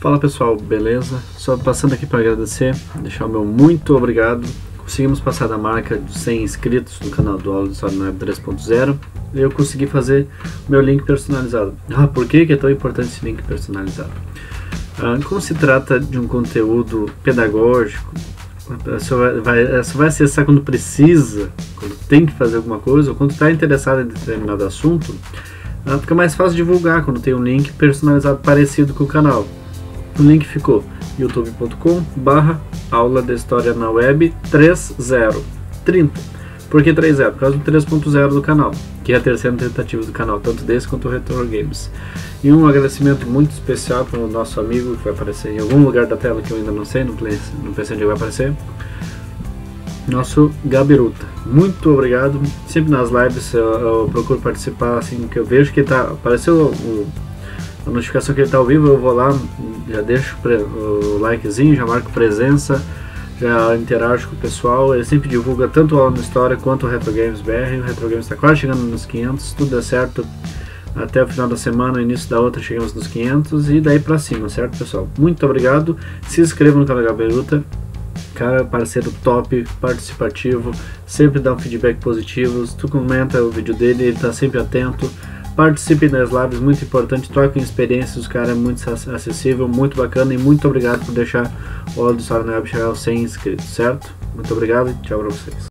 Fala pessoal, beleza? Só passando aqui para agradecer, deixar o meu muito obrigado. Conseguimos passar da marca de 100 inscritos no canal do Aula do História na Web 3.0 e eu consegui fazer meu link personalizado. Ah, por que, que é tão importante esse link personalizado? Ah, como se trata de um conteúdo pedagógico, vai, vai, vai acessar quando precisa, quando tem que fazer alguma coisa, ou quando está interessado em determinado assunto, ah, fica mais fácil divulgar quando tem um link personalizado parecido com o canal. O link ficou youtube.com barra aula de história na web 3030. Por que 3.0? Por causa do 3.0 do canal, que é a terceira tentativa do canal, tanto desse quanto o Retro Games. E um agradecimento muito especial para o nosso amigo que vai aparecer em algum lugar da tela que eu ainda não sei, no PC onde vai aparecer. Nosso Gabiruta. Muito obrigado. Sempre nas lives eu, eu procuro participar assim que eu vejo que tá. Apareceu o a notificação que ele está ao vivo, eu vou lá, já deixo o likezinho, já marco presença, já interajo com o pessoal. Ele sempre divulga tanto o Aula História quanto o Retro Games BR. O Retro Games está quase chegando nos 500, se tudo der certo. Até o final da semana, início da outra, chegamos nos 500 e daí pra cima, certo, pessoal? Muito obrigado. Se inscreva no canal Gaberuta cara, parceiro top, participativo, sempre dá um feedback positivo. Se tu comenta o vídeo dele, ele tá sempre atento. Participe das lives, muito importante, troquem experiências, o cara é muito acessível, muito bacana e muito obrigado por deixar o Aula do Web chegar aos 100 inscritos, certo? Muito obrigado e tchau pra vocês.